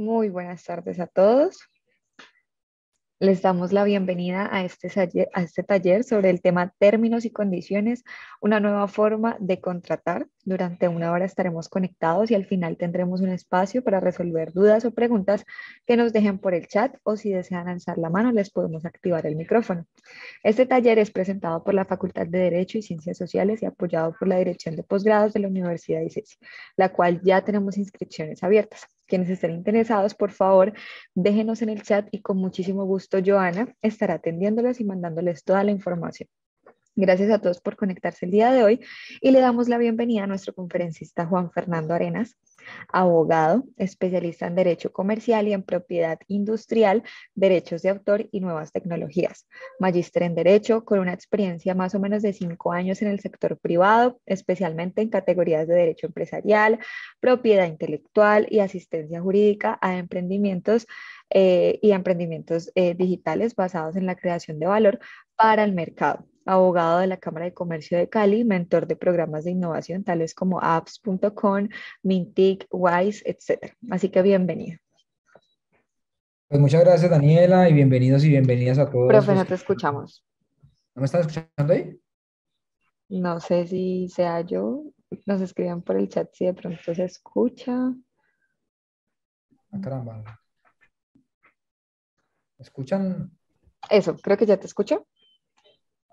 Muy buenas tardes a todos. Les damos la bienvenida a este, taller, a este taller sobre el tema términos y condiciones, una nueva forma de contratar. Durante una hora estaremos conectados y al final tendremos un espacio para resolver dudas o preguntas que nos dejen por el chat o si desean alzar la mano les podemos activar el micrófono. Este taller es presentado por la Facultad de Derecho y Ciencias Sociales y apoyado por la Dirección de Posgrados de la Universidad de ICESI, la cual ya tenemos inscripciones abiertas. Quienes estén interesados, por favor, déjenos en el chat y con muchísimo gusto Joana estará atendiéndoles y mandándoles toda la información. Gracias a todos por conectarse el día de hoy y le damos la bienvenida a nuestro conferencista Juan Fernando Arenas, abogado, especialista en Derecho Comercial y en Propiedad Industrial, Derechos de Autor y Nuevas Tecnologías. Magíster en Derecho, con una experiencia más o menos de cinco años en el sector privado, especialmente en categorías de Derecho Empresarial, Propiedad Intelectual y Asistencia Jurídica a emprendimientos eh, y emprendimientos eh, digitales basados en la creación de valor para el mercado abogado de la Cámara de Comercio de Cali, mentor de programas de innovación tales como apps.com, Mintic, Wise, etc. Así que bienvenido. Pues muchas gracias Daniela y bienvenidos y bienvenidas a todos. Profe, no te escuchamos. ¿No me están escuchando ahí? No sé si sea yo. Nos escriban por el chat si de pronto se escucha. Ah, caramba. ¿Escuchan? Eso, creo que ya te escucho.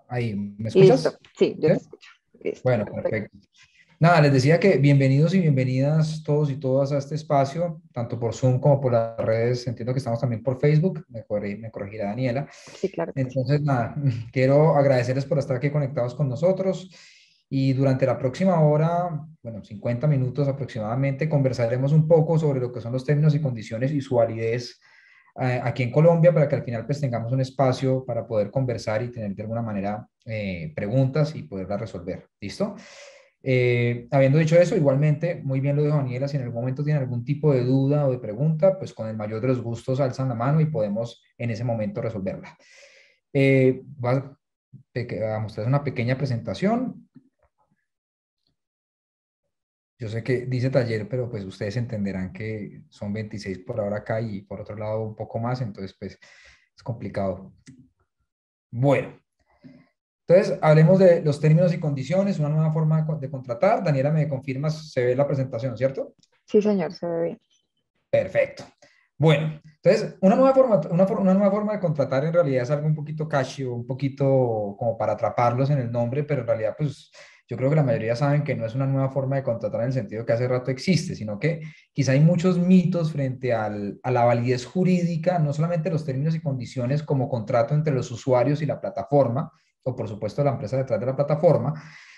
Ahí, ¿me escuchas? Sí, yo te escucho. Bueno, perfecto. Nada, les decía que bienvenidos y bienvenidas todos y todas a este espacio, tanto por Zoom como por las redes. Entiendo que estamos también por Facebook, me, me corregirá Daniela. Sí, claro. Entonces, nada, quiero agradecerles por estar aquí conectados con nosotros. Y durante la próxima hora, bueno, 50 minutos aproximadamente, conversaremos un poco sobre lo que son los términos y condiciones y su validez eh, aquí en Colombia para que al final pues tengamos un espacio para poder conversar y tener de alguna manera eh, preguntas y poderlas resolver. ¿Listo? Eh, habiendo dicho eso, igualmente, muy bien lo dijo Daniela, si en algún momento tienen algún tipo de duda o de pregunta, pues con el mayor de los gustos alzan la mano y podemos en ese momento resolverla. va a mostrarles una pequeña presentación yo sé que dice taller, pero pues ustedes entenderán que son 26 por ahora acá y por otro lado un poco más, entonces pues es complicado. Bueno, entonces hablemos de los términos y condiciones, una nueva forma de contratar. Daniela, me confirmas, se ve la presentación, ¿cierto? Sí, señor, se ve bien. Perfecto. Bueno, entonces, una nueva forma, una, una nueva forma de contratar en realidad es algo un poquito catchy o un poquito como para atraparlos en el nombre, pero en realidad pues yo creo que la mayoría saben que no es una nueva forma de contratar en el sentido que hace rato existe, sino que quizá hay muchos mitos frente a la validez jurídica, no solamente los términos y condiciones como contrato entre los usuarios y la plataforma, o por supuesto la empresa detrás de la plataforma,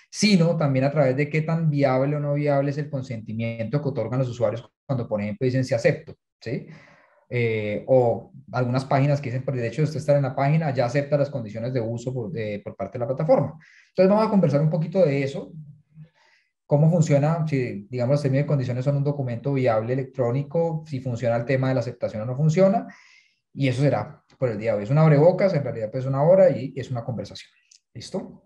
sino también a través de qué tan viable o no viable es el consentimiento que otorgan los usuarios cuando, por ejemplo, dicen si acepto, ¿sí? Eh, o algunas páginas que dicen por el hecho de usted estar en la página ya acepta las condiciones de uso por, por parte de la plataforma. Entonces vamos a conversar un poquito de eso, cómo funciona, si digamos los términos y condiciones son un documento viable electrónico, si funciona el tema de la aceptación o no funciona, y eso será por el día de hoy. Es una abrebocas, en realidad pues una hora y es una conversación. ¿Listo?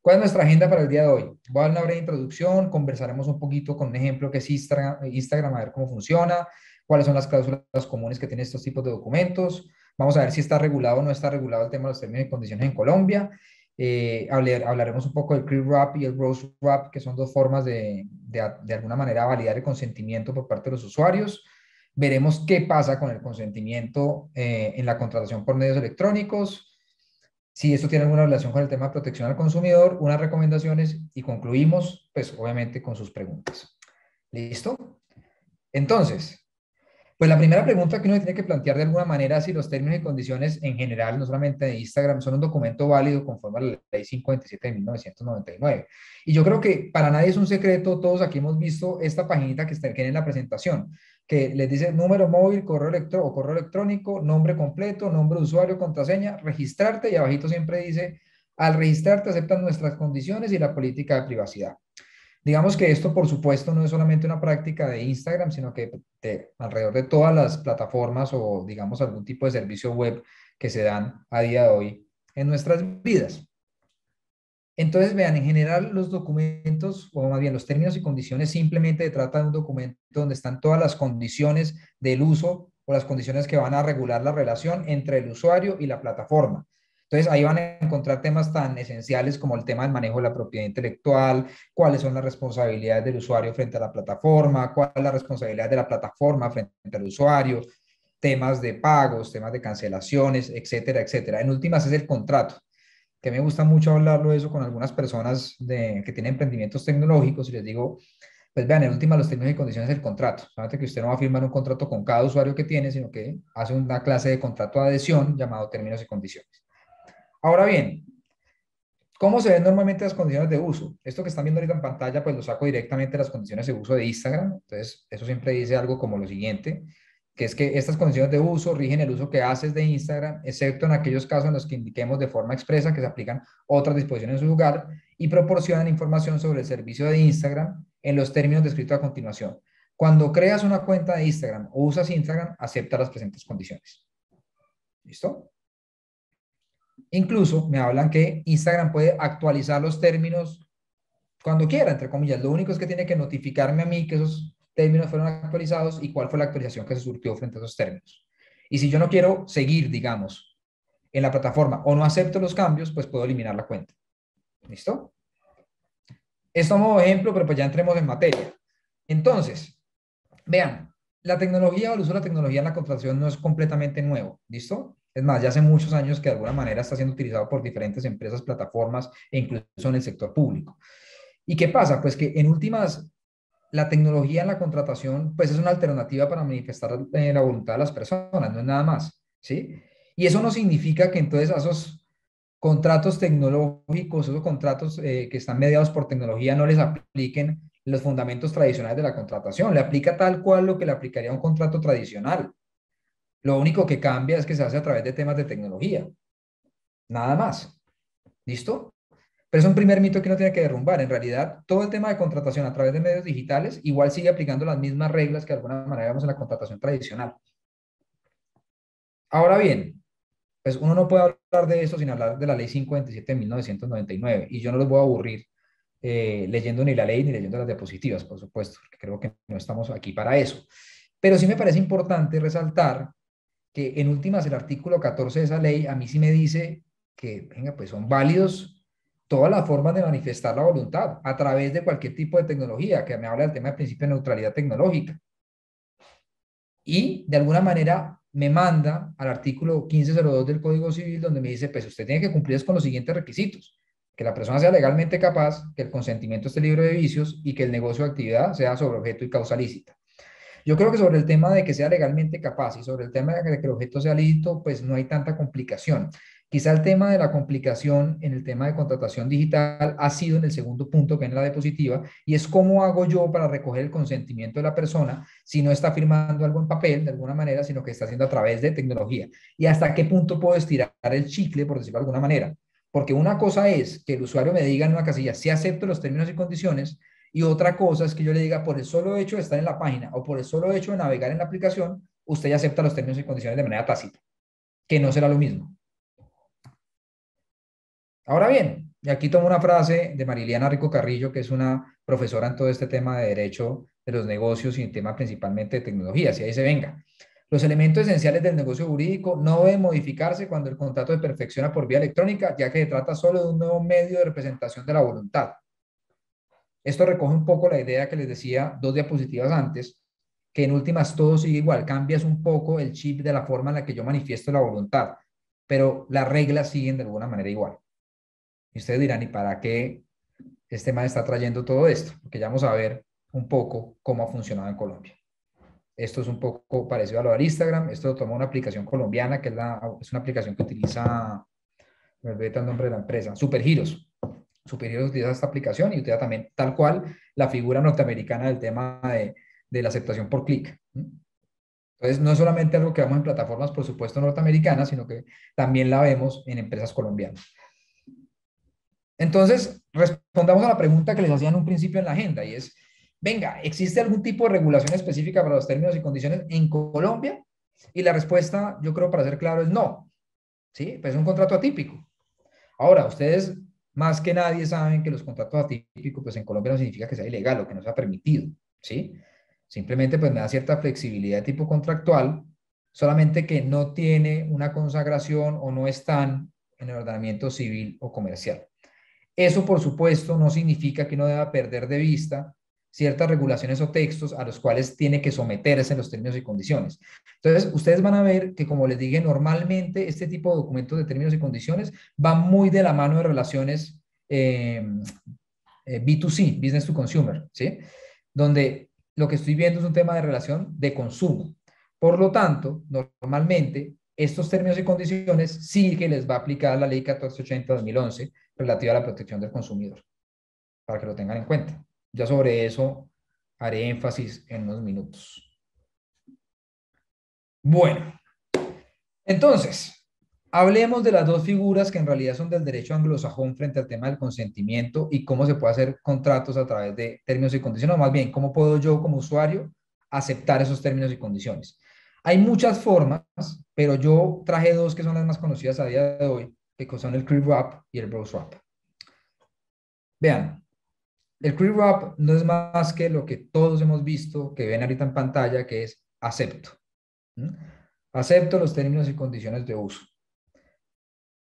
¿Cuál es nuestra agenda para el día de hoy? Voy a dar una breve introducción, conversaremos un poquito con un ejemplo que es Instagram, Instagram a ver cómo funciona, cuáles son las cláusulas comunes que tienen estos tipos de documentos. Vamos a ver si está regulado o no está regulado el tema de los términos y condiciones en Colombia. Eh, hablaremos un poco del Wrap y el Rose Wrap, que son dos formas de, de, de, alguna manera validar el consentimiento por parte de los usuarios. Veremos qué pasa con el consentimiento eh, en la contratación por medios electrónicos, si esto tiene alguna relación con el tema de protección al consumidor, unas recomendaciones y concluimos, pues obviamente con sus preguntas. ¿Listo? Entonces, pues la primera pregunta que uno tiene que plantear de alguna manera si los términos y condiciones en general, no solamente de Instagram, son un documento válido conforme a la ley 57 de 1999. Y yo creo que para nadie es un secreto, todos aquí hemos visto esta paginita que está en la presentación, que les dice número móvil, correo electrónico o correo electrónico, nombre completo, nombre de usuario, contraseña, registrarte y abajito siempre dice, al registrarte aceptan nuestras condiciones y la política de privacidad. Digamos que esto, por supuesto, no es solamente una práctica de Instagram, sino que de, alrededor de todas las plataformas o, digamos, algún tipo de servicio web que se dan a día de hoy en nuestras vidas. Entonces, vean, en general los documentos, o más bien los términos y condiciones, simplemente trata de un documento donde están todas las condiciones del uso o las condiciones que van a regular la relación entre el usuario y la plataforma. Entonces, ahí van a encontrar temas tan esenciales como el tema del manejo de la propiedad intelectual, cuáles son las responsabilidades del usuario frente a la plataforma, cuál es la responsabilidad de la plataforma frente al usuario, temas de pagos, temas de cancelaciones, etcétera, etcétera. En últimas es el contrato, que me gusta mucho hablarlo eso con algunas personas que tienen emprendimientos tecnológicos y les digo, pues vean, en últimas los términos y condiciones del contrato. Solamente que usted no va a firmar un contrato con cada usuario que tiene, sino que hace una clase de contrato de adhesión llamado términos y condiciones. Ahora bien, ¿cómo se ven normalmente las condiciones de uso? Esto que están viendo ahorita en pantalla, pues lo saco directamente de las condiciones de uso de Instagram. Entonces, eso siempre dice algo como lo siguiente que es que estas condiciones de uso rigen el uso que haces de Instagram, excepto en aquellos casos en los que indiquemos de forma expresa que se aplican otras disposiciones en su lugar y proporcionan información sobre el servicio de Instagram en los términos descritos a continuación. Cuando creas una cuenta de Instagram o usas Instagram, acepta las presentes condiciones. ¿Listo? Incluso me hablan que Instagram puede actualizar los términos cuando quiera, entre comillas. Lo único es que tiene que notificarme a mí que esos términos fueron actualizados y cuál fue la actualización que se surtió frente a esos términos. Y si yo no quiero seguir, digamos, en la plataforma o no acepto los cambios, pues puedo eliminar la cuenta. ¿Listo? Esto como ejemplo, pero pues ya entremos en materia. Entonces, vean, la tecnología o el uso de la tecnología en la contratación no es completamente nuevo. ¿Listo? Es más, ya hace muchos años que de alguna manera está siendo utilizado por diferentes empresas, plataformas e incluso en el sector público. ¿Y qué pasa? Pues que en últimas la tecnología en la contratación, pues es una alternativa para manifestar eh, la voluntad de las personas, no es nada más, ¿sí? Y eso no significa que entonces a esos contratos tecnológicos, esos contratos eh, que están mediados por tecnología, no les apliquen los fundamentos tradicionales de la contratación. Le aplica tal cual lo que le aplicaría un contrato tradicional. Lo único que cambia es que se hace a través de temas de tecnología. Nada más. ¿Listo? Pero es un primer mito que no tiene que derrumbar. En realidad, todo el tema de contratación a través de medios digitales igual sigue aplicando las mismas reglas que de alguna manera vemos en la contratación tradicional. Ahora bien, pues uno no puede hablar de eso sin hablar de la ley 57 de 1999 y yo no los voy a aburrir eh, leyendo ni la ley ni leyendo las diapositivas, por supuesto, porque creo que no estamos aquí para eso. Pero sí me parece importante resaltar que en últimas el artículo 14 de esa ley a mí sí me dice que, venga, pues son válidos todas las formas de manifestar la voluntad a través de cualquier tipo de tecnología, que me habla del tema del principio de neutralidad tecnológica. Y de alguna manera me manda al artículo 1502 del Código Civil donde me dice, pues usted tiene que cumplir con los siguientes requisitos. Que la persona sea legalmente capaz, que el consentimiento esté libre de vicios y que el negocio de actividad sea sobre objeto y causa lícita. Yo creo que sobre el tema de que sea legalmente capaz y sobre el tema de que el objeto sea lícito, pues no hay tanta complicación. Quizá el tema de la complicación en el tema de contratación digital ha sido en el segundo punto, que es la diapositiva, y es cómo hago yo para recoger el consentimiento de la persona si no está firmando algo en papel de alguna manera, sino que está haciendo a través de tecnología. Y hasta qué punto puedo estirar el chicle, por decirlo de alguna manera. Porque una cosa es que el usuario me diga en una casilla si acepto los términos y condiciones, y otra cosa es que yo le diga por el solo hecho de estar en la página o por el solo hecho de navegar en la aplicación, usted acepta los términos y condiciones de manera tácita, que no será lo mismo. Ahora bien, y aquí tomo una frase de Mariliana Rico Carrillo, que es una profesora en todo este tema de derecho de los negocios y en tema principalmente de tecnología, si ahí se venga. Los elementos esenciales del negocio jurídico no deben modificarse cuando el contrato se perfecciona por vía electrónica, ya que se trata solo de un nuevo medio de representación de la voluntad. Esto recoge un poco la idea que les decía dos diapositivas antes, que en últimas todo sigue igual, cambias un poco el chip de la forma en la que yo manifiesto la voluntad, pero las reglas siguen de alguna manera igual. Y ustedes dirán, ¿y para qué este tema está trayendo todo esto? Porque ya vamos a ver un poco cómo ha funcionado en Colombia. Esto es un poco parecido a lo de Instagram. Esto lo toma una aplicación colombiana, que es, la, es una aplicación que utiliza, me olvidé el nombre de la empresa, Supergiros. Supergiros utiliza esta aplicación y utiliza también tal cual la figura norteamericana del tema de, de la aceptación por clic. Entonces, no es solamente algo que vemos en plataformas, por supuesto, norteamericanas, sino que también la vemos en empresas colombianas. Entonces, respondamos a la pregunta que les hacían un principio en la agenda y es, venga, ¿existe algún tipo de regulación específica para los términos y condiciones en Colombia? Y la respuesta, yo creo, para ser claro, es no. ¿Sí? Pues es un contrato atípico. Ahora, ustedes más que nadie saben que los contratos atípicos, pues en Colombia no significa que sea ilegal o que no sea permitido, ¿sí? Simplemente pues me da cierta flexibilidad de tipo contractual, solamente que no tiene una consagración o no están en el ordenamiento civil o comercial. Eso, por supuesto, no significa que no deba perder de vista ciertas regulaciones o textos a los cuales tiene que someterse en los términos y condiciones. Entonces, ustedes van a ver que, como les dije, normalmente este tipo de documentos de términos y condiciones van muy de la mano de relaciones eh, eh, B2C, Business to Consumer, ¿sí? Donde lo que estoy viendo es un tema de relación de consumo. Por lo tanto, normalmente estos términos y condiciones sí que les va a aplicar la ley 1480-2011 relativa a la protección del consumidor, para que lo tengan en cuenta. Ya sobre eso haré énfasis en unos minutos. Bueno, entonces, hablemos de las dos figuras que en realidad son del derecho anglosajón frente al tema del consentimiento y cómo se puede hacer contratos a través de términos y condiciones, o más bien, cómo puedo yo como usuario aceptar esos términos y condiciones. Hay muchas formas, pero yo traje dos que son las más conocidas a día de hoy, que son el Crib Wrap y el Browse Wrap. Vean, el Wrap no es más que lo que todos hemos visto, que ven ahorita en pantalla, que es acepto. Acepto los términos y condiciones de uso.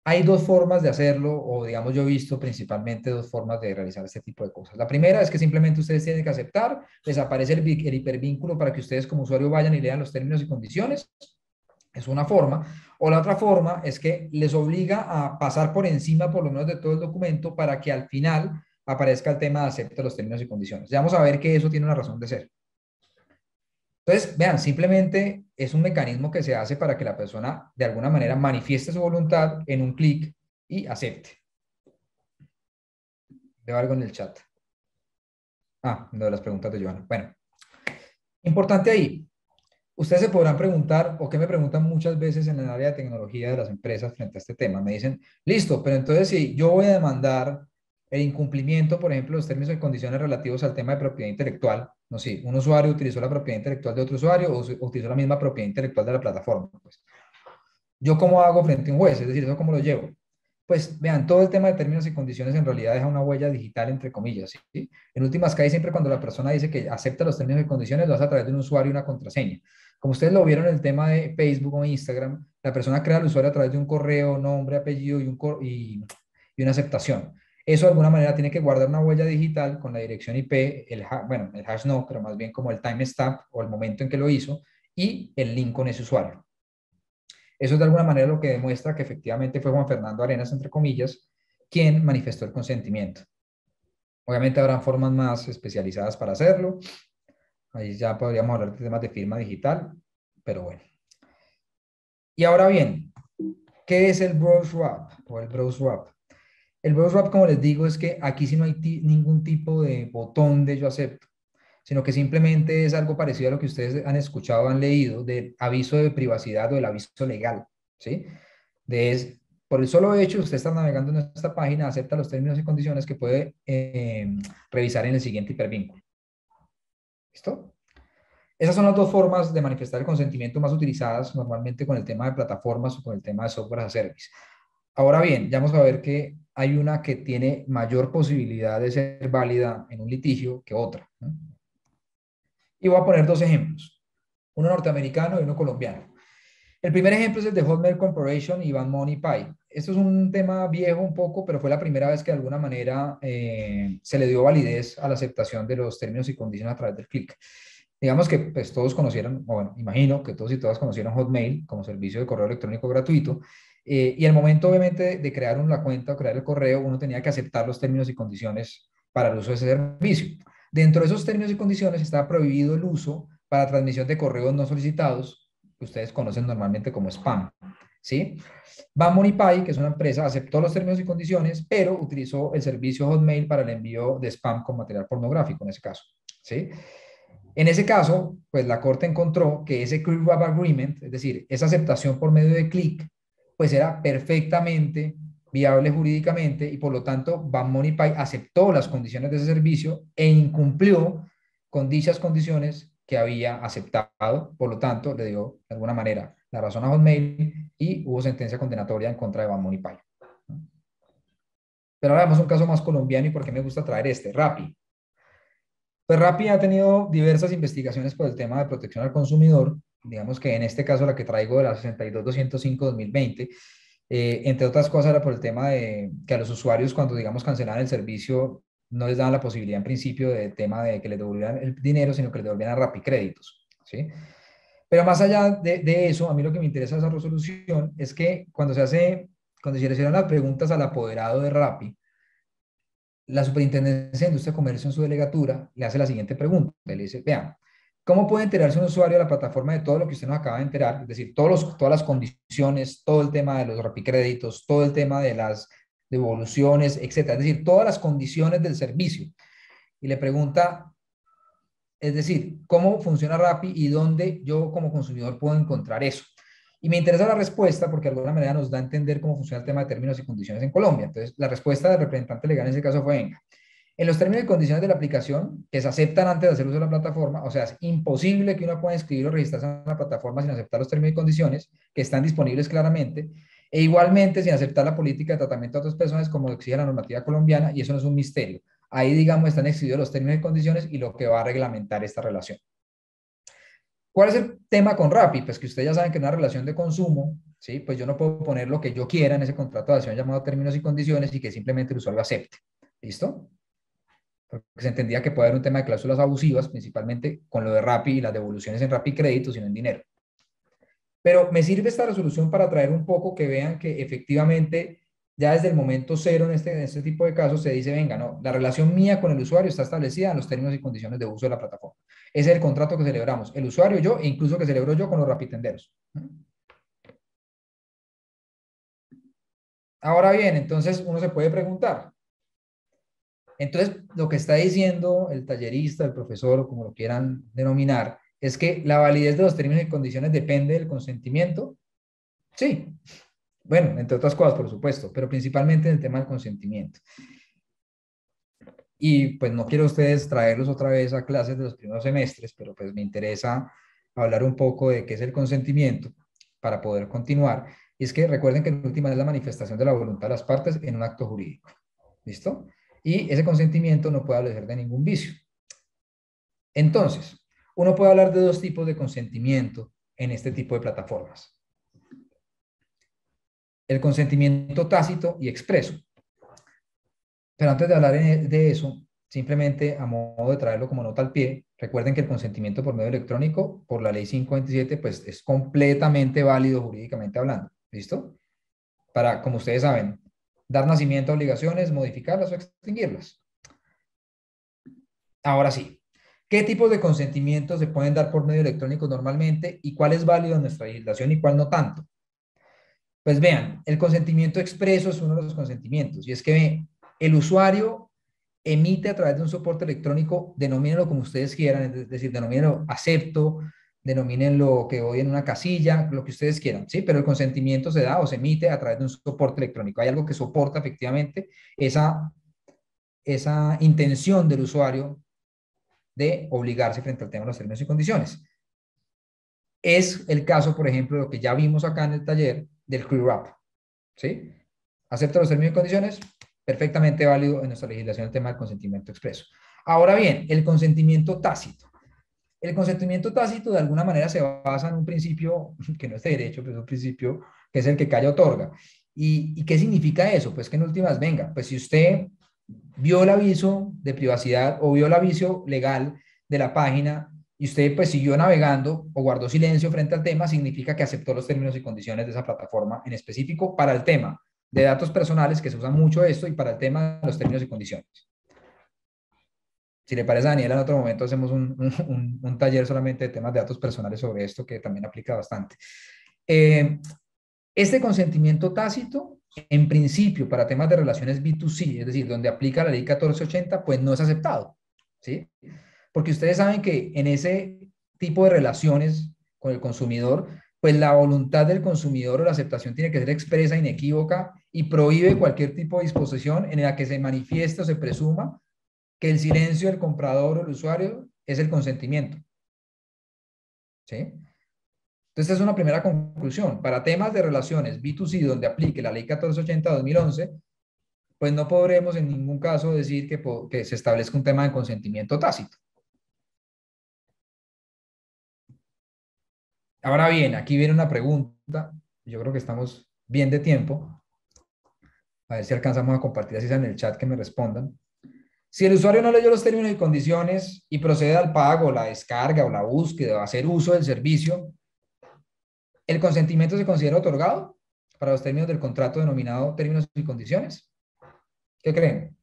Hay dos formas de hacerlo, o digamos yo he visto principalmente dos formas de realizar este tipo de cosas. La primera es que simplemente ustedes tienen que aceptar, les aparece el, el hipervínculo para que ustedes como usuario vayan y lean los términos y condiciones. Es una forma. O la otra forma es que les obliga a pasar por encima por lo menos de todo el documento para que al final aparezca el tema de acepta los términos y condiciones. Ya vamos a ver que eso tiene una razón de ser. Entonces, vean, simplemente es un mecanismo que se hace para que la persona de alguna manera manifieste su voluntad en un clic y acepte. Veo algo en el chat. Ah, una de las preguntas de Joana. Bueno, importante ahí. Ustedes se podrán preguntar, o que me preguntan muchas veces en el área de tecnología de las empresas frente a este tema. Me dicen, listo, pero entonces si yo voy a demandar el incumplimiento, por ejemplo, los términos y condiciones relativos al tema de propiedad intelectual. No sé, un usuario utilizó la propiedad intelectual de otro usuario o utilizó la misma propiedad intelectual de la plataforma. Pues. ¿Yo cómo hago frente a un juez? Es decir, ¿eso cómo lo llevo? Pues vean, todo el tema de términos y condiciones en realidad deja una huella digital, entre comillas. ¿sí? En últimas, cae siempre cuando la persona dice que acepta los términos y condiciones, lo hace a través de un usuario y una contraseña. Como ustedes lo vieron en el tema de Facebook o Instagram, la persona crea al usuario a través de un correo, nombre, apellido y, un y, y una aceptación. Eso de alguna manera tiene que guardar una huella digital con la dirección IP, el bueno, el hash no, pero más bien como el timestamp o el momento en que lo hizo y el link con ese usuario. Eso es de alguna manera lo que demuestra que efectivamente fue Juan Fernando Arenas, entre comillas, quien manifestó el consentimiento. Obviamente habrán formas más especializadas para hacerlo. Ahí ya podríamos hablar de temas de firma digital, pero bueno. Y ahora bien, ¿qué es el browse wrap o el browse wrap? El browse wrap, como les digo, es que aquí sí no hay ningún tipo de botón de yo acepto, sino que simplemente es algo parecido a lo que ustedes han escuchado, han leído, del aviso de privacidad o del aviso legal, ¿sí? De por el solo hecho, usted está navegando en esta página, acepta los términos y condiciones que puede eh, revisar en el siguiente hipervínculo. ¿Listo? Esas son las dos formas de manifestar el consentimiento más utilizadas normalmente con el tema de plataformas o con el tema de software as a service. Ahora bien, ya vamos a ver que hay una que tiene mayor posibilidad de ser válida en un litigio que otra. Y voy a poner dos ejemplos, uno norteamericano y uno colombiano. El primer ejemplo es el de Hotmail Corporation y Van Money Pie. Esto es un tema viejo un poco, pero fue la primera vez que de alguna manera eh, se le dio validez a la aceptación de los términos y condiciones a través del clic. Digamos que pues, todos conocieron, bueno, imagino que todos y todas conocieron Hotmail como servicio de correo electrónico gratuito eh, y al momento, obviamente, de crear una cuenta o crear el correo, uno tenía que aceptar los términos y condiciones para el uso de ese servicio. Dentro de esos términos y condiciones está prohibido el uso para transmisión de correos no solicitados, que ustedes conocen normalmente como spam. ¿sí? BanMoneyPay, que es una empresa, aceptó los términos y condiciones, pero utilizó el servicio Hotmail para el envío de spam con material pornográfico, en ese caso. ¿sí? En ese caso, pues la Corte encontró que ese Creep Agreement, es decir, esa aceptación por medio de clic, pues era perfectamente viable jurídicamente y por lo tanto Van Pay aceptó las condiciones de ese servicio e incumplió con dichas condiciones que había aceptado, por lo tanto le dio de alguna manera la razón a Hotmail y hubo sentencia condenatoria en contra de Van Pay. Pero ahora vamos a un caso más colombiano y por qué me gusta traer este, Rappi. Pues Rappi ha tenido diversas investigaciones por el tema de protección al consumidor, digamos que en este caso la que traigo de la 62205-2020, eh, entre otras cosas era por el tema de que a los usuarios cuando digamos cancelaban el servicio no les daban la posibilidad en principio del tema de que les devolvieran el dinero, sino que les devolvieran Rappi créditos, ¿sí? Pero más allá de, de, eso, a mí lo que me interesa de esa resolución es que cuando se hace, cuando se le hicieron las preguntas al apoderado de Rappi, la Superintendencia de Industria y Comercio en su delegatura le hace la siguiente pregunta. Le dice, vean, ¿cómo puede enterarse un usuario de la plataforma de todo lo que usted nos acaba de enterar? Es decir, todos los, todas las condiciones, todo el tema de los créditos, todo el tema de las devoluciones, etcétera. Es decir, todas las condiciones del servicio. Y le pregunta, es decir, ¿cómo funciona Rappi y dónde yo como consumidor puedo encontrar eso? Y me interesa la respuesta porque de alguna manera nos da a entender cómo funciona el tema de términos y condiciones en Colombia. Entonces, la respuesta del representante legal en ese caso fue, venga, en los términos y condiciones de la aplicación que se aceptan antes de hacer uso de la plataforma, o sea, es imposible que uno pueda inscribir o registrarse en la plataforma sin aceptar los términos y condiciones que están disponibles claramente, e igualmente sin aceptar la política de tratamiento de otras personas como lo exige la normativa colombiana, y eso no es un misterio. Ahí, digamos, están excluidos los términos y condiciones y lo que va a reglamentar esta relación. ¿Cuál es el tema con Rappi? Pues que ustedes ya saben que en una relación de consumo, ¿sí? Pues yo no puedo poner lo que yo quiera en ese contrato de acción llamado términos y condiciones y que simplemente el usuario acepte. ¿Listo? Porque se entendía que puede haber un tema de cláusulas abusivas, principalmente con lo de Rappi y las devoluciones en Rappi créditos y no en dinero. Pero me sirve esta resolución para traer un poco que vean que efectivamente ya desde el momento cero en este, en este tipo de casos se dice, venga, no, la relación mía con el usuario está establecida en los términos y condiciones de uso de la plataforma. Ese es el contrato que celebramos, el usuario, yo, e incluso que celebro yo con los rapitenderos. Ahora bien, entonces uno se puede preguntar. Entonces, lo que está diciendo el tallerista, el profesor, o como lo quieran denominar, es que la validez de los términos y condiciones depende del consentimiento. Sí, bueno, entre otras cosas, por supuesto, pero principalmente en el tema del consentimiento. Y pues no quiero ustedes traerlos otra vez a clases de los primeros semestres, pero pues me interesa hablar un poco de qué es el consentimiento para poder continuar. Y es que recuerden que en última es la manifestación de la voluntad de las partes en un acto jurídico. ¿Listo? Y ese consentimiento no puede adolecer de ningún vicio. Entonces, uno puede hablar de dos tipos de consentimiento en este tipo de plataformas el consentimiento tácito y expreso. Pero antes de hablar de eso, simplemente a modo de traerlo como nota al pie, recuerden que el consentimiento por medio electrónico, por la ley 527, pues es completamente válido jurídicamente hablando. ¿Listo? Para, como ustedes saben, dar nacimiento a obligaciones, modificarlas o extinguirlas. Ahora sí, ¿qué tipos de consentimientos se pueden dar por medio electrónico normalmente y cuál es válido en nuestra legislación y cuál no tanto? Pues vean, el consentimiento expreso es uno de los consentimientos y es que el usuario emite a través de un soporte electrónico, denomínenlo como ustedes quieran, es decir, denomínenlo acepto, denomínenlo que voy en una casilla, lo que ustedes quieran, ¿sí? Pero el consentimiento se da o se emite a través de un soporte electrónico. Hay algo que soporta efectivamente esa, esa intención del usuario de obligarse frente al tema de los términos y condiciones. Es el caso, por ejemplo, lo que ya vimos acá en el taller, del CREWRAP. ¿Sí? ¿Acepta los términos y condiciones? Perfectamente válido en nuestra legislación el tema del consentimiento expreso. Ahora bien, el consentimiento tácito. El consentimiento tácito de alguna manera se basa en un principio que no es de derecho, pero es un principio que es el que calla otorga. ¿Y, ¿Y qué significa eso? Pues que en últimas, venga, pues si usted vio el aviso de privacidad o vio el aviso legal de la página y usted pues siguió navegando o guardó silencio frente al tema, significa que aceptó los términos y condiciones de esa plataforma en específico para el tema de datos personales, que se usa mucho esto, y para el tema de los términos y condiciones. Si le parece a Daniela, en otro momento hacemos un, un, taller solamente de temas de datos personales sobre esto, que también aplica bastante. Eh, este consentimiento tácito, en principio, para temas de relaciones B2C, es decir, donde aplica la ley 1480, pues no es aceptado. ¿sí? Porque ustedes saben que en ese tipo de relaciones con el consumidor, pues la voluntad del consumidor o la aceptación tiene que ser expresa, inequívoca y prohíbe cualquier tipo de disposición en la que se manifieste o se presuma que el silencio del comprador o el usuario es el consentimiento. ¿Sí? Entonces, es una primera conclusión. Para temas de relaciones B2C donde aplique la ley 1480-2011, pues no podremos en ningún caso decir que, que se establezca un tema de consentimiento tácito. Ahora bien, aquí viene una pregunta. Yo creo que estamos bien de tiempo. A ver si alcanzamos a compartir así en el chat que me respondan. Si el usuario no leyó los términos y condiciones y procede al pago, la descarga o la búsqueda o hacer uso del servicio, ¿el consentimiento se considera otorgado para los términos del contrato denominado términos y condiciones? ¿Qué creen?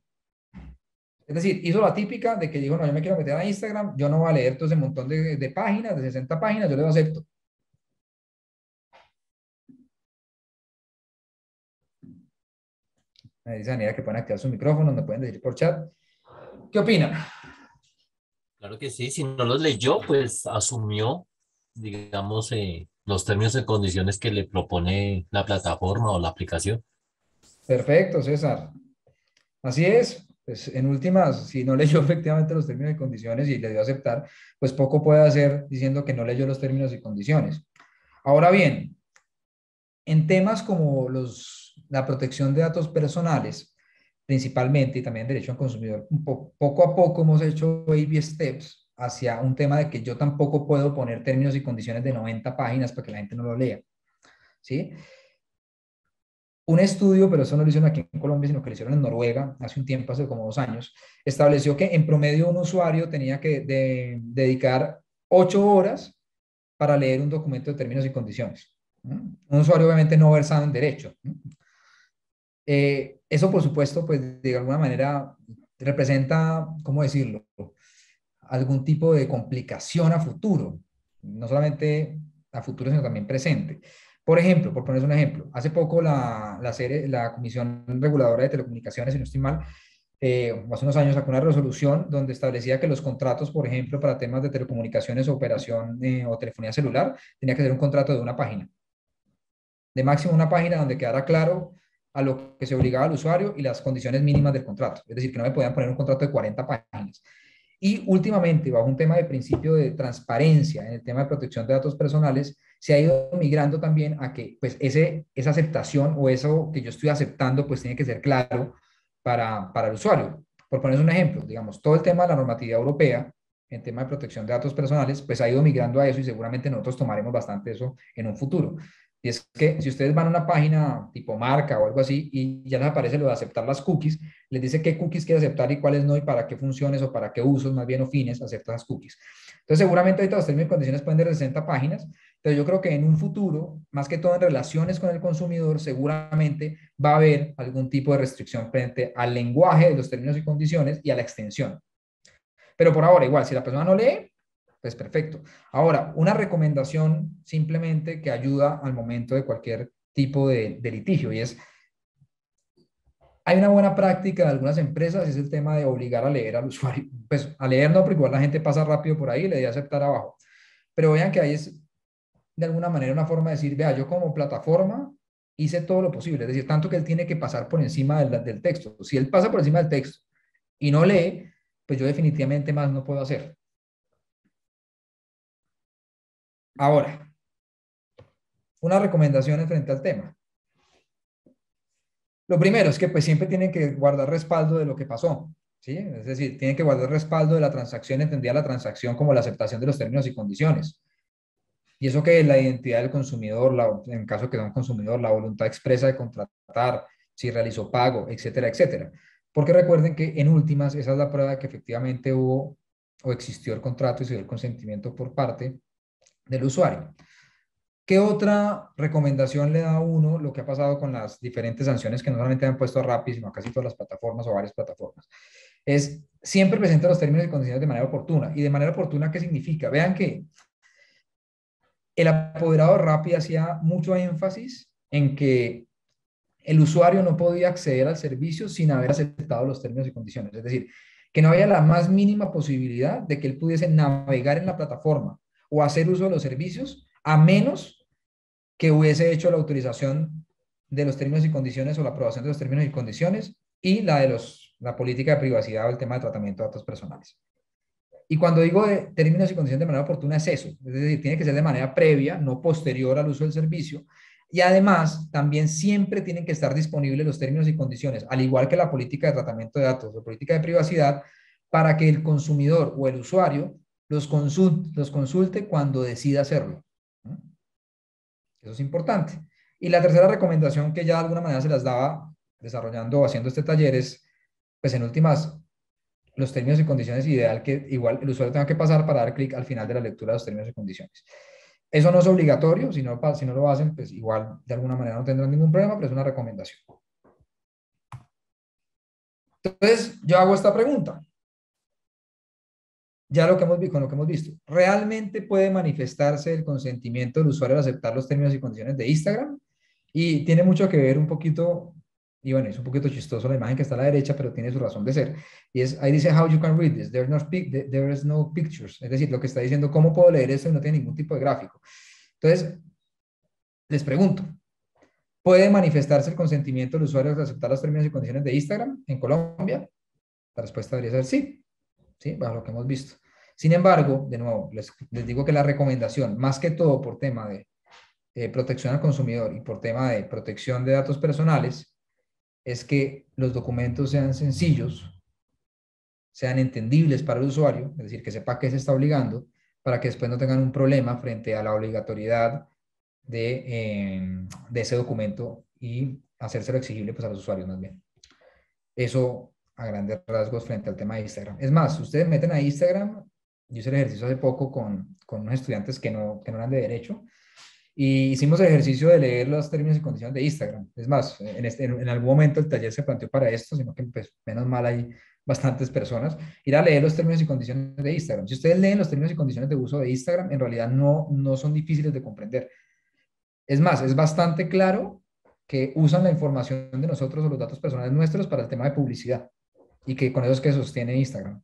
Es decir, hizo la típica de que dijo, no, yo me quiero meter a Instagram, yo no voy a leer todo ese montón de, páginas, de 60 páginas, yo le acepto. Me dice Daniela que pueden activar su micrófono, me pueden decir por chat. ¿Qué opinan? Claro que sí, si no los leyó, pues asumió, digamos, eh, los términos y condiciones que le propone la plataforma o la aplicación. Perfecto, César. Así es. Pues en últimas, si no leyó efectivamente los términos y condiciones y le dio a aceptar, pues poco puede hacer diciendo que no leyó los términos y condiciones. Ahora bien, en temas como los la protección de datos personales, principalmente, y también derecho al consumidor, poco a poco hemos hecho baby steps hacia un tema de que yo tampoco puedo poner términos y condiciones de 90 páginas para que la gente no lo lea. ¿Sí? Un estudio, pero eso no lo hicieron aquí en Colombia, sino que lo hicieron en Noruega hace un tiempo, hace como dos años, estableció que en promedio un usuario tenía que dedicar ocho horas para leer un documento de términos y condiciones. Un usuario obviamente no versado en derecho. Eh, eso, por supuesto, pues de alguna manera representa, ¿cómo decirlo? Algún tipo de complicación a futuro, no solamente a futuro, sino también presente. Por ejemplo, por ponerles un ejemplo, hace poco la, la Comisión Reguladora de Telecomunicaciones, si no estoy mal, eh, hace unos años sacó una resolución donde establecía que los contratos, por ejemplo, para temas de telecomunicaciones, operación eh, o telefonía celular, tenía que ser un contrato de una página. De máximo una página donde quedara claro a lo que se obligaba al usuario y las condiciones mínimas del contrato. Es decir, que no me podían poner un contrato de 40 páginas. Y últimamente, bajo un tema de principio de transparencia en el tema de protección de datos personales, se ha ido migrando también a que pues, ese, esa aceptación o eso que yo estoy aceptando pues tiene que ser claro para, para el usuario. Por ponerles un ejemplo, digamos, todo el tema de la normatividad europea en tema de protección de datos personales, pues ha ido migrando a eso y seguramente nosotros tomaremos bastante eso en un futuro. Y es que si ustedes van a una página tipo marca o algo así y ya les aparece lo de aceptar las cookies, les dice qué cookies quiere aceptar y cuáles no y para qué funciones o para qué usos más bien o fines acepta las cookies. Entonces seguramente ahorita los términos y condiciones pueden de 60 páginas, pero yo creo que en un futuro, más que todo en relaciones con el consumidor, seguramente va a haber algún tipo de restricción frente al lenguaje de los términos y condiciones y a la extensión. Pero por ahora, igual, si la persona no lee, pues perfecto. Ahora, una recomendación simplemente que ayuda al momento de cualquier tipo de, litigio y es, hay una buena práctica de algunas empresas, es el tema de obligar a leer al usuario. Pues a leer no, porque igual la gente pasa rápido por ahí y le da aceptar abajo. Pero vean que ahí es de alguna manera una forma de decir, vea, yo como plataforma hice todo lo posible. Es decir, tanto que él tiene que pasar por encima del, del texto. Si él pasa por encima del texto y no lee, pues yo definitivamente más no puedo hacer. Ahora, una recomendación frente al tema. Lo primero es que pues siempre tienen que guardar respaldo de lo que pasó, ¿sí? Es decir, tienen que guardar respaldo de la transacción, entendía la transacción como la aceptación de los términos y condiciones. Y eso que es la identidad del consumidor, la, en caso que sea un consumidor, la voluntad expresa de contratar, si realizó pago, etcétera, etcétera. Porque recuerden que en últimas esa es la prueba de que efectivamente hubo o existió el contrato y se dio el consentimiento por parte del usuario. ¿Qué otra recomendación le da uno lo que ha pasado con las diferentes sanciones que no solamente han puesto a Rappi, sino a casi todas las plataformas o varias plataformas? Es siempre presente los términos y condiciones de manera oportuna. ¿Y de manera oportuna qué significa? Vean que el apoderado de Rappi hacía mucho énfasis en que el usuario no podía acceder al servicio sin haber aceptado los términos y condiciones. Es decir, que no había la más mínima posibilidad de que él pudiese navegar en la plataforma o hacer uso de los servicios a menos que hubiese hecho la autorización de los términos y condiciones o la aprobación de los términos y condiciones y la de los, la política de privacidad o el tema de tratamiento de datos personales. Y cuando digo de términos y condiciones de manera oportuna es eso, es decir, tiene que ser de manera previa, no posterior al uso del servicio, Y además, también siempre tienen que estar disponibles los términos y condiciones, al igual que la política de tratamiento de datos o política de privacidad, para que el consumidor o el usuario los consulte, cuando decida hacerlo. Eso es importante. Y la tercera recomendación que ya de alguna manera se las daba desarrollando o haciendo este taller es, pues en últimas, los términos y condiciones ideal que igual el usuario tenga que pasar para dar clic al final de la lectura de los términos y condiciones. Eso no es obligatorio, si no, si no lo hacen, pues igual de alguna manera no tendrán ningún problema, pero es una recomendación. Entonces, yo hago esta pregunta. Ya lo que hemos, con lo que hemos visto, ¿realmente puede manifestarse el consentimiento del usuario al aceptar los términos y condiciones de Instagram? Y tiene mucho que ver un poquito y bueno, es un poquito chistoso la imagen que está a la derecha, pero tiene su razón de ser. Y es, ahí dice, how you can read this. There, no there is no pictures. Es decir, lo que está diciendo, ¿cómo puedo leer esto y no tiene ningún tipo de gráfico? Entonces, les pregunto, ¿puede manifestarse el consentimiento del usuario de aceptar los términos y condiciones de Instagram en Colombia? La respuesta debería ser sí, sí, bajo lo que hemos visto. Sin embargo, de nuevo, les, digo que la recomendación, más que todo por tema de protección al consumidor y por tema de protección de datos personales, es que los documentos sean sencillos, sean entendibles para el usuario, es decir, que sepa qué se está obligando, para que después no tengan un problema frente a la obligatoriedad de, em, de ese documento y hacérselo exigible pues, a los usuarios más bien. Eso a grandes rasgos frente al tema de Instagram. Es más, ustedes meten a Instagram, yo hice el ejercicio hace poco con, con unos estudiantes que no, que no eran de derecho, y hicimos el ejercicio de leer los términos y condiciones de Instagram. Es más, en, este, en, algún momento el taller se planteó para esto, sino que pues, menos mal hay bastantes personas, ir a leer los términos y condiciones de Instagram. Si ustedes leen los términos y condiciones de uso de Instagram, en realidad no, no son difíciles de comprender. Es más, es bastante claro que usan la información de nosotros o los datos personales nuestros para el tema de publicidad y que con eso es que sostiene Instagram.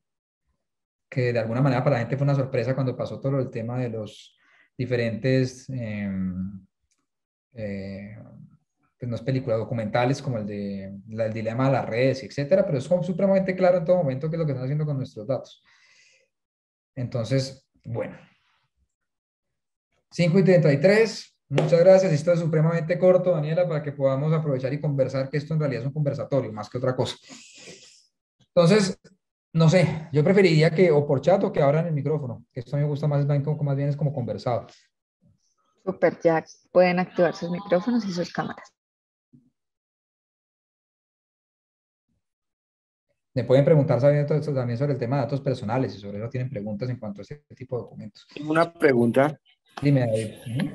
Que de alguna manera para la gente fue una sorpresa cuando pasó todo el tema de los diferentes, em, eh, pues no es película, documentales como el de el dilema de las redes, etcétera, pero es supremamente claro en todo momento qué es lo que están haciendo con nuestros datos. Entonces, bueno. 5 y 33. Muchas gracias. Esto es supremamente corto, Daniela, para que podamos aprovechar y conversar, que esto en realidad es un conversatorio, más que otra cosa. Entonces, no sé, yo preferiría que o por chat o que abran el micrófono, que esto me gusta más, más bien es como conversado. Super, ya pueden activar sus micrófonos y sus cámaras. Me pueden preguntar también sobre el tema de datos personales y sobre eso tienen preguntas en cuanto a este tipo de documentos. Una pregunta. Dime, David.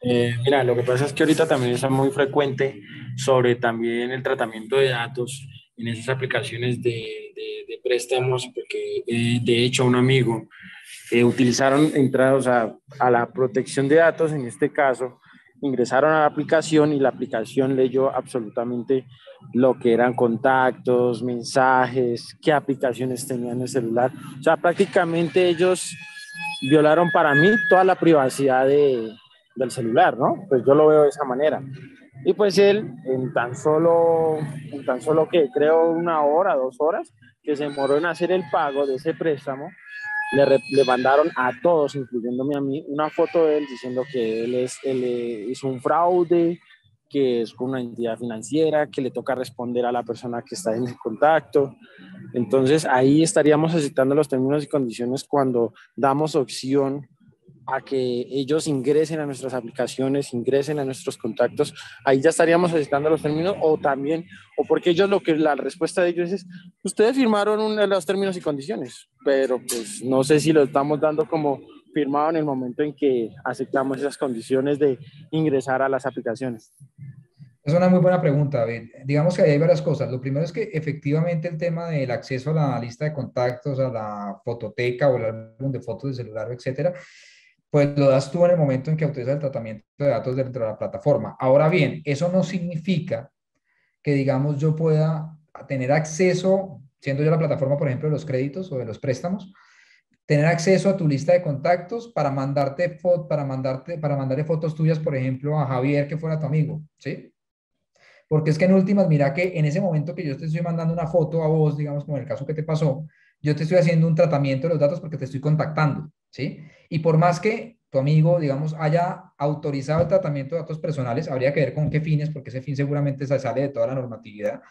Eh, mira, lo que pasa es que ahorita también está muy frecuente sobre también el tratamiento de datos en esas aplicaciones de, de, préstamos, porque eh, de hecho un amigo eh, utilizaron entrados a, a, la protección de datos, en este caso, ingresaron a la aplicación y la aplicación leyó absolutamente lo que eran contactos, mensajes, qué aplicaciones tenían en el celular. O sea, prácticamente ellos violaron para mí toda la privacidad de, del celular, ¿no? Pues yo lo veo de esa manera. Y pues él, en tan solo, en tan solo que creo una hora, dos horas, que se demoró en hacer el pago de ese préstamo, le, le, mandaron a todos, incluyéndome a mí, una foto de él diciendo que él, es, él hizo un fraude, que es con una entidad financiera, que le toca responder a la persona que está en el contacto. Entonces ahí estaríamos aceptando los términos y condiciones cuando damos opción a que ellos ingresen a nuestras aplicaciones, ingresen a nuestros contactos, ahí ya estaríamos aceptando los términos o también, o porque ellos lo que la respuesta de ellos es, ustedes firmaron los términos y condiciones, pero pues no sé si lo estamos dando como firmado en el momento en que aceptamos esas condiciones de ingresar a las aplicaciones. Es una muy buena pregunta, David. Digamos que ahí hay varias cosas. Lo primero es que efectivamente el tema del acceso a la lista de contactos, a la fototeca o el álbum de fotos de celular, etcétera, pues lo das tú en el momento en que autorizas el tratamiento de datos dentro de la plataforma. Ahora bien, eso no significa que, digamos, yo pueda tener acceso, siendo yo la plataforma, por ejemplo, de los créditos o de los préstamos, tener acceso a tu lista de contactos para mandarte, para mandarte, para mandarle fotos tuyas, por ejemplo, a Javier, que fuera tu amigo, ¿sí? Porque es que en últimas, mira que en ese momento que yo te estoy mandando una foto a vos, digamos, como en el caso que te pasó, yo te estoy haciendo un tratamiento de los datos porque te estoy contactando, ¿sí? Y por más que tu amigo, digamos, haya autorizado el tratamiento de datos personales, habría que ver con qué fines, porque ese fin seguramente se sale de toda la normatividad.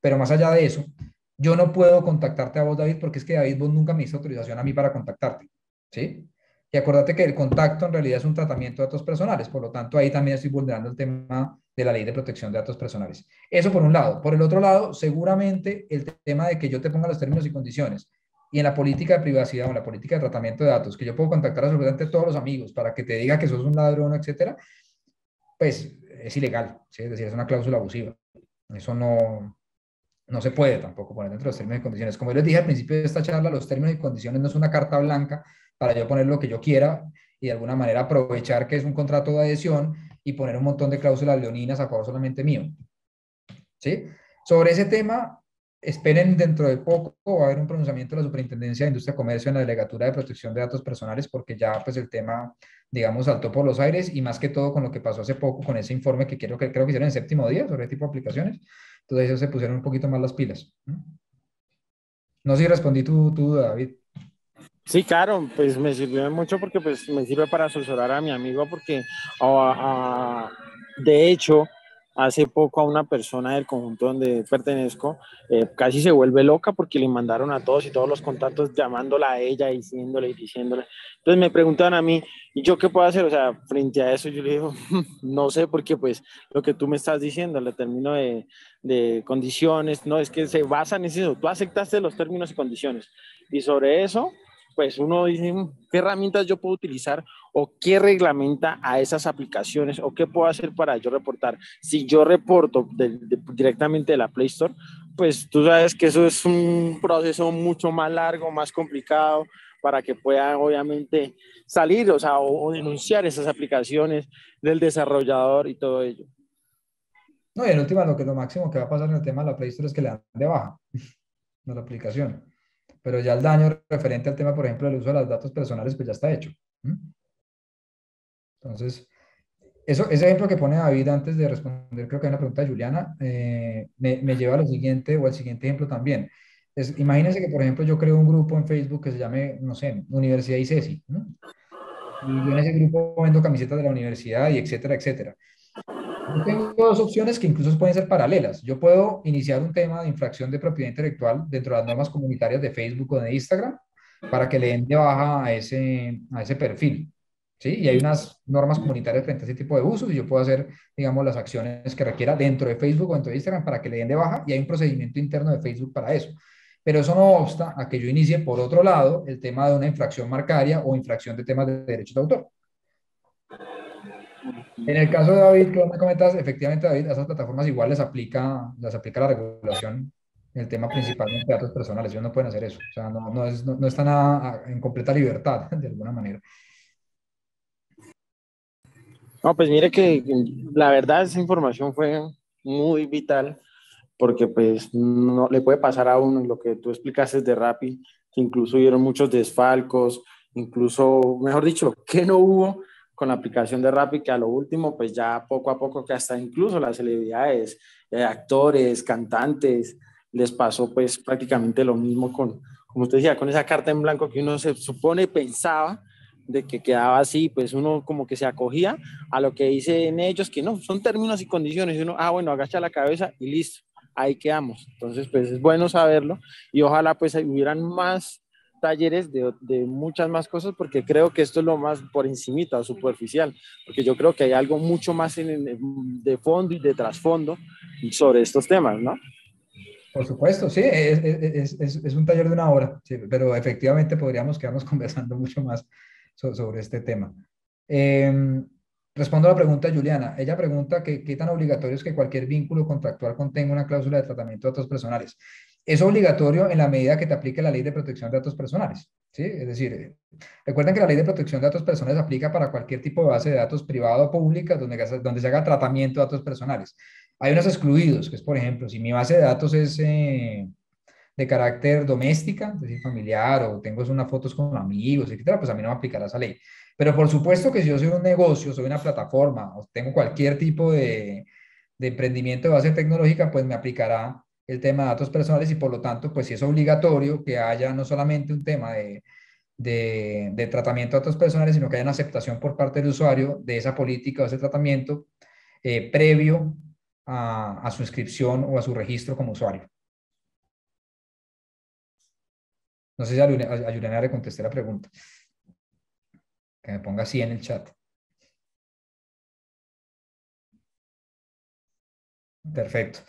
Pero más allá de eso, yo no puedo contactarte a vos, David, porque es que David, vos nunca me hizo autorización a mí para contactarte. ¿Sí? Y acuérdate que el contacto en realidad es un tratamiento de datos personales, por lo tanto ahí también estoy vulnerando el tema de la ley de protección de datos personales. Eso por un lado. Por el otro lado, seguramente el tema de que yo te ponga los términos y condiciones y en la política de privacidad o en la política de tratamiento de datos, que yo puedo contactar absolutamente a todos los amigos para que te diga que sos un ladrón, etcétera, pues es ilegal, es decir, es una cláusula abusiva. Eso no, no se puede tampoco poner dentro de los términos y condiciones. Como les dije al principio de esta charla, los términos y condiciones no es una carta blanca para yo poner lo que yo quiera y de alguna manera aprovechar que es un contrato de adhesión y poner un montón de cláusulas leoninas a favor solamente mío. ¿Sí? Sobre ese tema, esperen dentro de poco, va a haber un pronunciamiento de la Superintendencia de Industria y Comercio en la Delegatura de Protección de Datos Personales porque ya pues el tema, digamos, saltó por los aires y más que todo con lo que pasó hace poco con ese informe que quiero que creo que hicieron en séptimo día sobre este tipo de aplicaciones, entonces ellos se pusieron un poquito más las pilas. No sé si respondí tu, tu duda, David. Sí, claro, pues me sirvió mucho porque pues me sirve para asesorar a mi amigo porque de hecho hace poco a una persona del conjunto donde pertenezco eh, casi se vuelve loca porque le mandaron a todos y todos los contactos llamándola a ella, diciéndole y diciéndole. Entonces me preguntaban a mí, ¿y yo qué puedo hacer? O sea, frente a eso yo le digo, no sé, porque pues lo que tú me estás diciendo, el término de, de condiciones, no, es que se basa en eso, tú aceptaste los términos y condiciones. Y sobre eso, pues uno dice, mm, ¿qué herramientas yo puedo utilizar o qué reglamenta a esas aplicaciones o qué puedo hacer para yo reportar? Si yo reporto directamente de la Play Store, pues tú sabes que eso es un proceso mucho más largo, más complicado para que puedan obviamente salir, o sea, o, denunciar esas aplicaciones del desarrollador y todo ello. No, y en última, lo que lo máximo que va a pasar en el tema de la Play Store es que le dan de baja de la aplicación pero ya el daño referente al tema, por ejemplo, del uso de los datos personales, pues ya está hecho. Entonces, eso, ese ejemplo que pone David antes de responder, creo que hay una pregunta de Juliana, eh, me, me, lleva a lo siguiente, o al siguiente ejemplo también. Es, imagínense que, por ejemplo, yo creo un grupo en Facebook que se llame, no sé, Universidad ICESI, ¿no? y yo en ese grupo vendo camisetas de la universidad y etcétera, etcétera. Yo tengo dos opciones que incluso pueden ser paralelas. Yo puedo iniciar un tema de infracción de propiedad intelectual dentro de las normas comunitarias de Facebook o de Instagram para que le den de baja a ese, a ese perfil. ¿sí? Y hay unas normas comunitarias frente a ese tipo de usos y yo puedo hacer, digamos, las acciones que requiera dentro de Facebook o dentro de Instagram para que le den de baja y hay un procedimiento interno de Facebook para eso. Pero eso no obsta a que yo inicie, por otro lado, el tema de una infracción marcaria o infracción de temas de derechos de autor. En el caso de David, que me comentas, efectivamente, David, a esas plataformas igual les aplica, les aplica la regulación, el tema principalmente de datos personales. Ellos no pueden hacer eso. O sea, no, no, es, no, están en completa libertad, de alguna manera. No, pues mire que la verdad esa información fue muy vital porque pues no le puede pasar a uno lo que tú explicaste de Rappi, que incluso hubieron muchos desfalcos, incluso, mejor dicho, que no hubo con la aplicación de Rappi, que a lo último, pues ya poco a poco, que hasta incluso las celebridades, eh, actores, cantantes, les pasó pues prácticamente lo mismo con, como usted decía, con esa carta en blanco que uno se supone pensaba de que quedaba así, pues uno como que se acogía a lo que dicen ellos, que no, son términos y condiciones, y uno, ah, bueno, agacha la cabeza y listo, ahí quedamos. Entonces, pues es bueno saberlo y ojalá pues hubieran más talleres de, muchas más cosas porque creo que esto es lo más por encimita o superficial, porque yo creo que hay algo mucho más en, de fondo y de trasfondo sobre estos temas, ¿no? Por supuesto, sí, es, un taller de una hora, pero efectivamente podríamos quedarnos conversando mucho más sobre este tema. Eh, respondo a la pregunta de Juliana. Ella pregunta que, qué tan obligatorio es que cualquier vínculo contractual contenga una cláusula de tratamiento de datos personales es obligatorio en la medida que te aplique la ley de protección de datos personales. ¿sí? Es decir, recuerden que la ley de protección de datos personales aplica para cualquier tipo de base de datos privada o pública donde, se haga tratamiento de datos personales. Hay unos excluidos, que es, por ejemplo, si mi base de datos es eh, de carácter doméstica, es decir, familiar, o tengo unas fotos con amigos, etcétera, pues a mí no me aplicará esa ley. Pero por supuesto que si yo soy un negocio, soy una plataforma, o tengo cualquier tipo de, de emprendimiento de base tecnológica, pues me aplicará el tema de datos personales y por lo tanto, pues sí es obligatorio que haya no solamente un tema de, de, tratamiento de datos personales, sino que haya una aceptación por parte del usuario de esa política o ese tratamiento eh, previo a, su inscripción o a su registro como usuario. No sé si a Juliana le contesté la pregunta. Que me ponga así en el chat. Perfecto.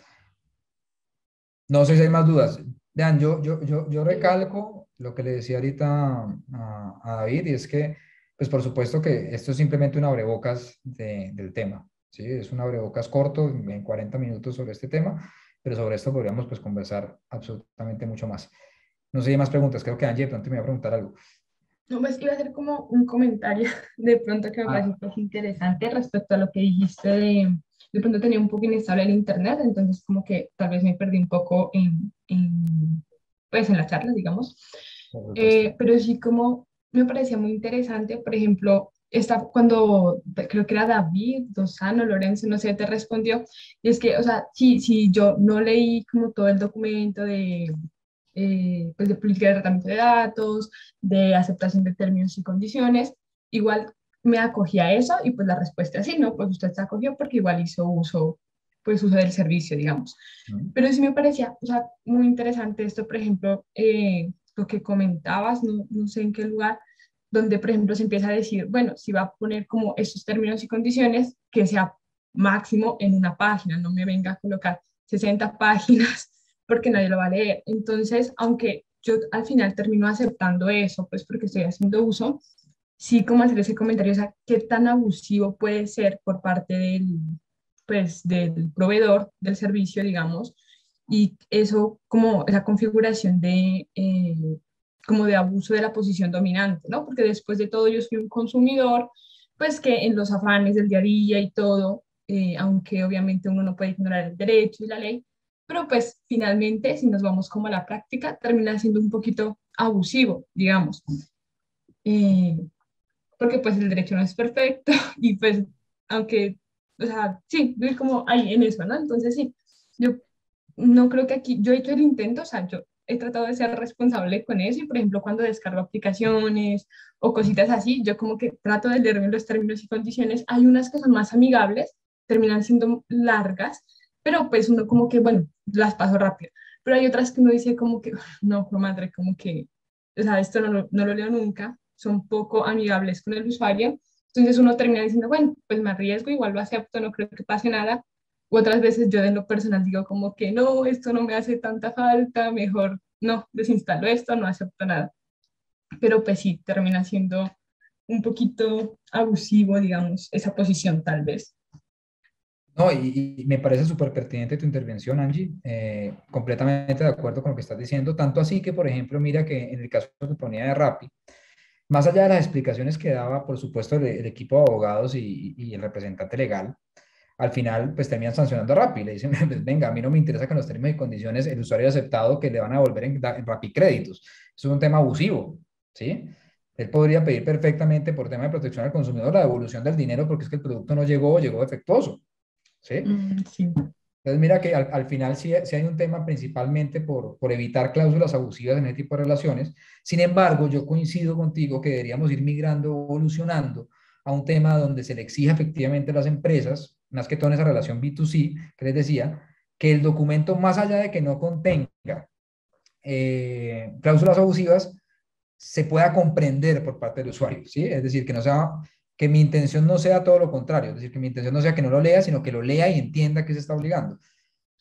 No sé si hay más dudas. Vean, yo, yo, yo, yo recalco lo que le decía ahorita a, David, y es que, pues por supuesto que esto es simplemente un abrebocas del tema. ¿sí? Es un abrebocas corto, en 40 minutos sobre este tema, pero sobre esto podríamos pues conversar absolutamente mucho más. No sé si hay más preguntas, creo que Angie de pronto me iba a preguntar algo. No, pues iba a hacer como un comentario de pronto que me ah. parece interesante respecto a lo que dijiste de, de pronto tenía un poco inestable el internet, entonces como que tal vez me perdí un poco en, en pues en la charla, digamos. Eh, pero sí como me parecía muy interesante, por ejemplo, esta, cuando creo que era David, Dosano, Lorenzo, no sé, te respondió, y es que, o sea, si, si yo no leí como todo el documento de, eh, pues de política de tratamiento de datos, de aceptación de términos y condiciones, igual me acogía a eso y pues la respuesta es sí, ¿no? Pues usted se acogió porque igual hizo uso, pues uso del servicio, digamos. Pero sí me parecía, o sea, muy interesante esto, por ejemplo, eh, lo que comentabas, no, no sé en qué lugar, donde, por ejemplo, se empieza a decir, bueno, si va a poner como esos términos y condiciones, que sea máximo en una página, no me venga a colocar 60 páginas porque nadie lo va a leer. Entonces, aunque yo al final termino aceptando eso, pues porque estoy haciendo uso, sí como hacer ese comentario, o sea, qué tan abusivo puede ser por parte del, pues, del proveedor del servicio, digamos, y eso como esa configuración de, eh, como de abuso de la posición dominante, ¿no? Porque después de todo yo soy un consumidor, pues que en los afanes del día a día y todo, eh, aunque obviamente uno no puede ignorar el derecho y la ley, pero pues finalmente, si nos vamos como a la práctica, termina siendo un poquito abusivo, digamos. Eh, porque pues el derecho no es perfecto y pues aunque, o sea, sí, voy como ahí en eso, ¿no? Entonces sí, yo no creo que aquí, yo he hecho el intento, o sea, yo he tratado de ser responsable con eso y por ejemplo cuando descargo aplicaciones o cositas así, yo como que trato de leerme los términos y condiciones, hay unas que son más amigables, terminan siendo largas, pero pues uno como que, bueno, las paso rápido, pero hay otras que uno dice como que, no, madre, como que, o sea, esto no no lo leo nunca, son poco amigables con el usuario. Entonces uno termina diciendo, bueno, pues me arriesgo, igual lo acepto, no creo que pase nada. U otras veces yo en lo personal digo como que no, esto no me hace tanta falta, mejor no, desinstalo esto, no acepto nada. Pero pues sí, termina siendo un poquito abusivo, digamos, esa posición tal vez. No, y, me parece súper pertinente tu intervención, Angie. Eh, completamente de acuerdo con lo que estás diciendo. Tanto así que, por ejemplo, mira que en el caso que ponía de Rappi, más allá de las explicaciones que daba, por supuesto, el, equipo de abogados y, el representante legal, al final, pues terminan sancionando a Rappi. Le dicen, pues, venga, a mí no me interesa que en los términos y condiciones el usuario haya aceptado que le van a devolver en, en Rappi créditos. Eso es un tema abusivo, ¿sí? Él podría pedir perfectamente por tema de protección al consumidor la devolución del dinero porque es que el producto no llegó o llegó defectuoso, ¿sí? Mm, sí. Entonces, mira que al, final sí, hay un tema principalmente por, por, evitar cláusulas abusivas en este tipo de relaciones. Sin embargo, yo coincido contigo que deberíamos ir migrando, evolucionando a un tema donde se le exija efectivamente a las empresas, más que todo en esa relación B2C, que les decía, que el documento, más allá de que no contenga eh, cláusulas abusivas, se pueda comprender por parte del usuario, ¿sí? Es decir, que no sea que mi intención no sea todo lo contrario, es decir, que mi intención no sea que no lo lea, sino que lo lea y entienda que se está obligando.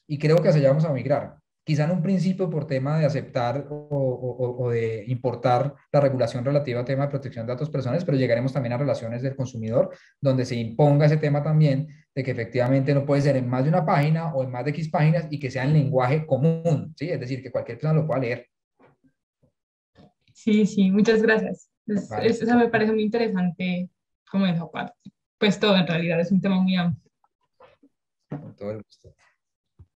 Y creo que hacia allá vamos a migrar. Quizá en un principio por tema de aceptar o, de importar la regulación relativa al tema de protección de datos personales, pero llegaremos también a relaciones del consumidor, donde se imponga ese tema también de que efectivamente no puede ser en más de una página o en más de X páginas y que sea en lenguaje común, ¿sí? Es decir, que cualquier persona lo pueda leer. Sí, sí, muchas gracias. Eso me parece muy interesante como esa parte. Pues todo en realidad es un tema muy amplio. Con todo el gusto.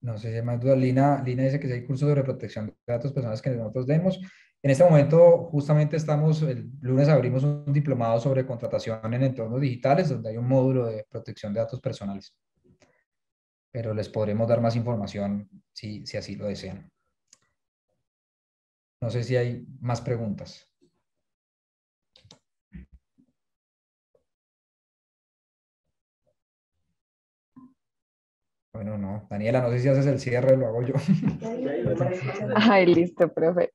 No sé si hay más dudas. Lina, Lina dice que si hay cursos sobre protección de datos personales que nosotros demos. En este momento, justamente estamos, el lunes abrimos un diplomado sobre contratación en entornos digitales, donde hay un módulo de protección de datos personales. Pero les podremos dar más información si, si así lo desean. No sé si hay más preguntas. Bueno, no. Daniela, no sé si haces el cierre, lo hago yo. Ay, listo, profe.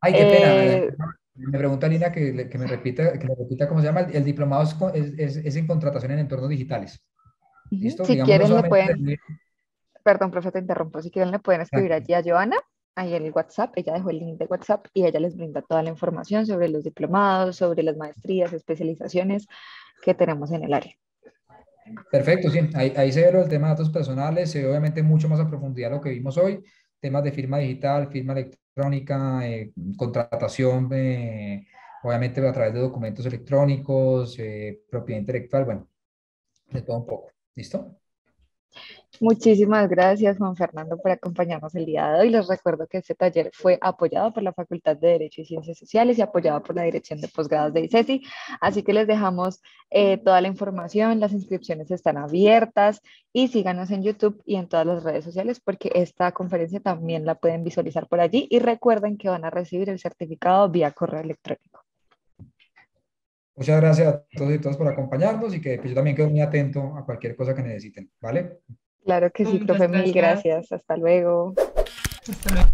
Ay, qué pena. Eh, Me pregunta Lina que, que me repita, que le repita cómo se llama. El, el diplomado es, es, en contratación en entornos digitales. ¿Listo? Si Digamos, no quieren, le pueden, de- perdón, profe, te interrumpo. Si quieren, le pueden escribir allí a Joana, ahí en el WhatsApp. Ella dejó el link de WhatsApp y ella les brinda toda la información sobre los diplomados, sobre las maestrías, especializaciones que tenemos en el área. Perfecto, sí. Ahí, ahí se ve lo del tema de datos personales, se ve obviamente mucho más a profundidad lo que vimos hoy, temas de firma digital, firma electrónica, eh, contratación, eh, obviamente a través de documentos electrónicos, eh, propiedad intelectual, bueno, de todo un poco. ¿Listo? Muchísimas gracias, Juan Fernando, por acompañarnos el día de hoy. Les recuerdo que este taller fue apoyado por la Facultad de Derecho y Ciencias Sociales y apoyado por la Dirección de Posgrados de ICESI. Así que les dejamos eh, toda la información, las inscripciones están abiertas y síganos en YouTube y en todas las redes sociales porque esta conferencia también la pueden visualizar por allí y recuerden que van a recibir el certificado vía correo electrónico. Muchas gracias a todos y todas por acompañarnos y que pues, yo también quedo muy atento a cualquier cosa que necesiten, ¿vale? Claro que sí, profe, mil gracias. gracias. Hasta luego. Hasta luego.